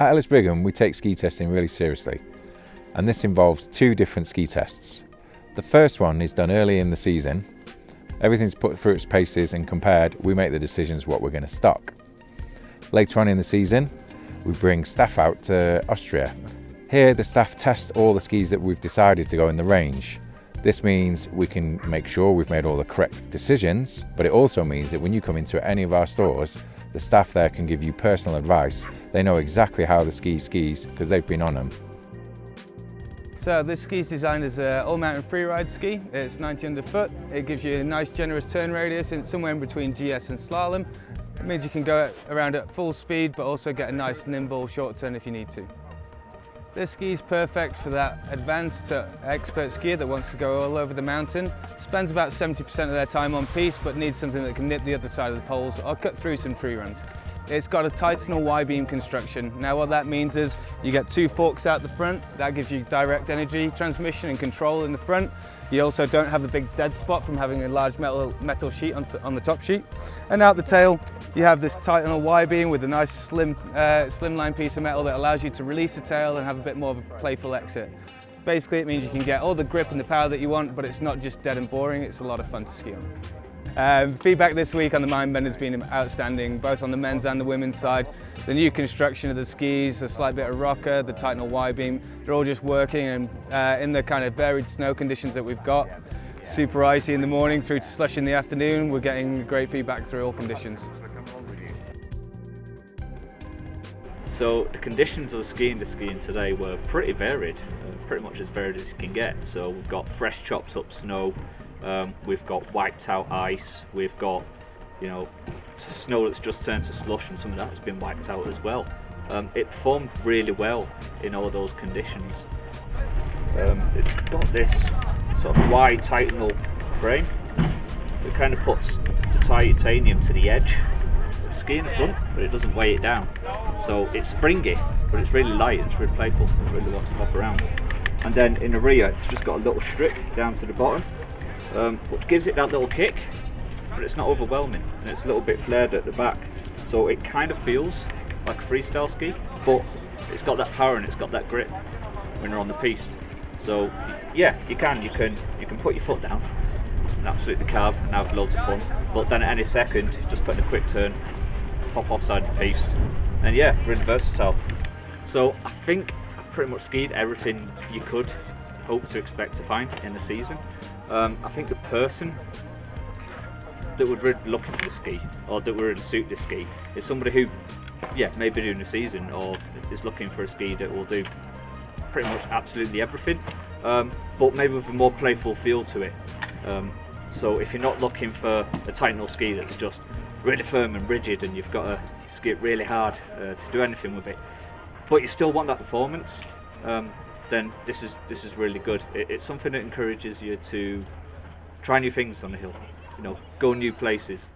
At Ellis Brigham, we take ski testing really seriously, and this involves two different ski tests. The first one is done early in the season. Everything's put through its paces and compared, we make the decisions what we're going to stock. Later on in the season, we bring staff out to Austria. Here, the staff test all the skis that we've decided to go in the range. This means we can make sure we've made all the correct decisions, but it also means that when you come into any of our stores, the staff there can give you personal advice. They know exactly how the ski skis because they've been on them. So this ski is designed as an all-mountain freeride ski. It's 90 underfoot. It gives you a nice generous turn radius in, somewhere in between GS and slalom. It means you can go around at full speed but also get a nice nimble short turn if you need to. This ski is perfect for that advanced uh, expert skier that wants to go all over the mountain. Spends about 70% of their time on piste but needs something that can nip the other side of the poles or cut through some tree runs. It's got a Titanal Y-beam construction. Now what that means is you get two forks out the front. That gives you direct energy transmission and control in the front. You also don't have a big dead spot from having a large metal, metal sheet on, on the top sheet. And out the tail, you have this Titanal Y-beam with a nice slim, uh, slimline piece of metal that allows you to release the tail and have a bit more of a playful exit. Basically, it means you can get all the grip and the power that you want, but it's not just dead and boring, it's a lot of fun to ski on. Um, feedback this week on the Mindbender has been outstanding, both on the men's and the women's side. The new construction of the skis, a slight bit of rocker, the Titanal Y-beam, they're all just working and uh, in the kind of varied snow conditions that we've got. Super icy in the morning through to slush in the afternoon, we're getting great feedback through all conditions. So the conditions of skiing the skiing today were pretty varied, uh, pretty much as varied as you can get. So we've got fresh chopped up snow, um, we've got wiped out ice, we've got you know snow that's just turned to slush and some of that has been wiped out as well. Um, it performed really well in all those conditions. Um, it's got this sort of wide Titanal frame, so it kind of puts the titanium to the edge of ski in the front, but it doesn't weigh it down. So it's springy, but it's really light, it's really playful, it really wants to pop around. And then in the rear, it's just got a little strip down to the bottom, um, which gives it that little kick, but it's not overwhelming, and it's a little bit flared at the back. So it kind of feels like a freestyle ski, but it's got that power and it's got that grip when you're on the piste. So yeah, you can, you can, you can put your foot down and absolutely carve and have loads of fun. But then at any second, just putting a quick turn pop offside the piste. And yeah, really versatile. So I think I've pretty much skied everything you could hope to expect to find in the season. Um, I think the person that would really looking for the ski or that would really suit the ski is somebody who yeah, maybe doing the season or is looking for a ski that will do pretty much absolutely everything, um, but maybe with a more playful feel to it. Um, so if you're not looking for a Titanal ski that's just really firm and rigid and you've got to skip really hard uh, to do anything with it but you still want that performance um, then this is this is really good. It, it's something that encourages you to try new things on the hill you know go new places